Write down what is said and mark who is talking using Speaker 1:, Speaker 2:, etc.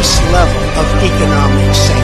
Speaker 1: highest level of economic safety.